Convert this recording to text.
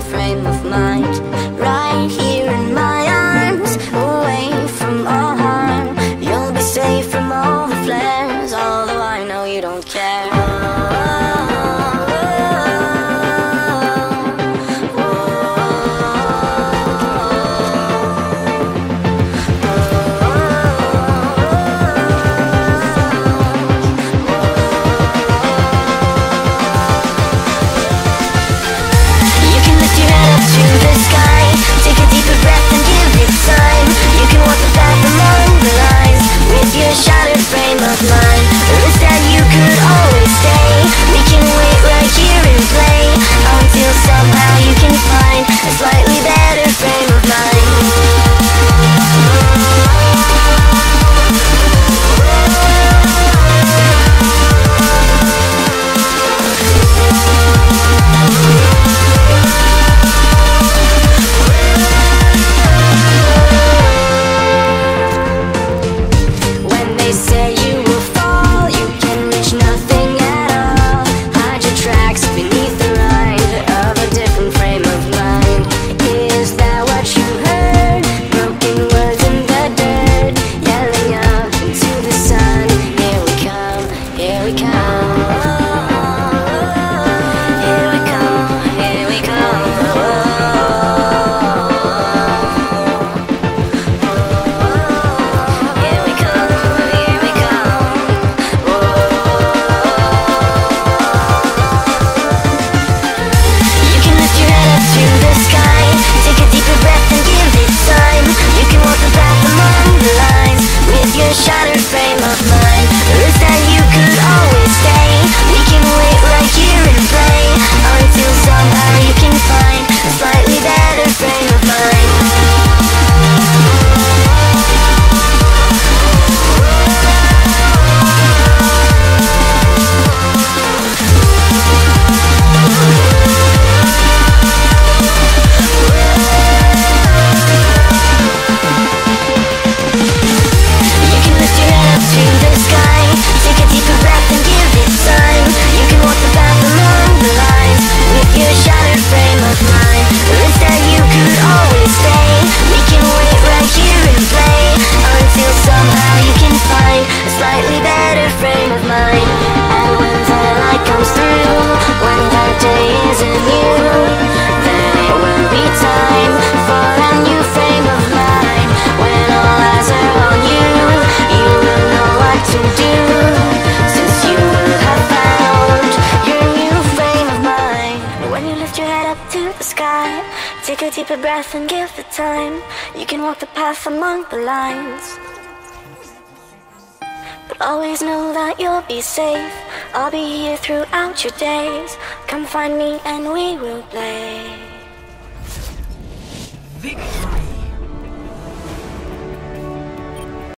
frame of mind. Right here in my arms Away from all harm. You'll be safe from all the flares Although I know you don't care. this frame of mind. Wish that you better frame of mind. And when the light comes through When the day is in you it will be time for a new frame of mind. When all eyes are on you You will know what to do. Since you have found Your new frame of mind. When you lift your head up to the sky Take a deeper breath and give the time. You can walk the path among the lines. Always know that you'll be safe. I'll be here throughout your days. Come find me and we will play. Victory!